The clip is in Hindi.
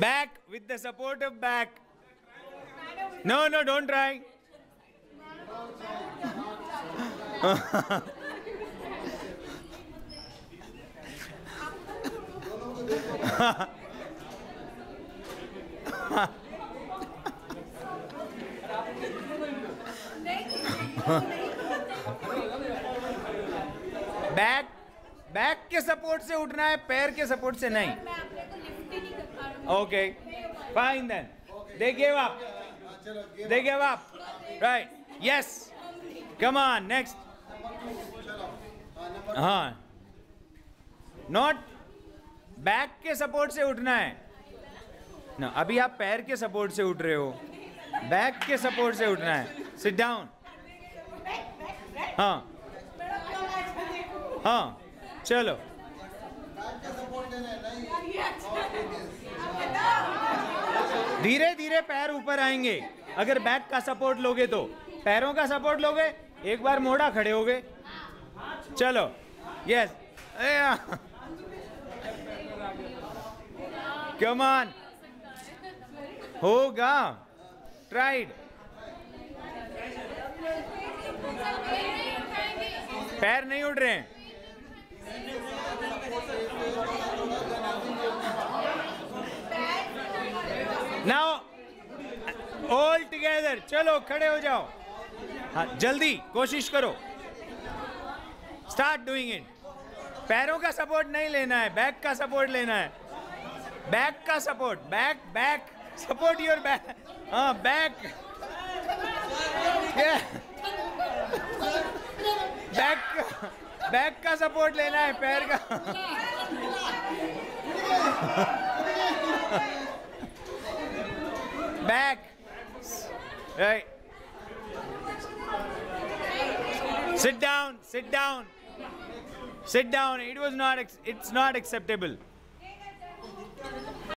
Back with the support of back. No, no, don't try. Back back के सपोर्ट से उठना है पैर के सपोर्ट से नहीं मैं अपने को लिफ्ट ही नहीं हूँ okay fine then they give up they give up right yes come on हाँ नॉट बैक के सपोर्ट से उठना है. ना अभी आप पैर के सपोर्ट से उठ रहे हो. बैक के सपोर्ट से उठना है. सिट डाउन हाँ. हाँ. चलो. धीरे धीरे पैर ऊपर आएँगे। अगर बैक का सपोर्ट लोगे तो। पैरों का सपोर्ट लोगे, एक बार मोड़ा खड़े होगे चलो यस कम ऑन होगा। ट्राइड पैर नहीं उठ रहे हैं। ऑल टुगेदर चलो, खड़े हो जाओ। हाँ जल्दी, कोशिश करो। स्टार्ट डूइंग इट पैरों का सपोर्ट नहीं लेना है बैक का सपोर्ट लेना है। बैक का support back back support your back हाँ बैक बैक बैक का सपोर्ट लेना है, पैर का। Back. Right sit down sit down. Sit down. It was not it's not acceptable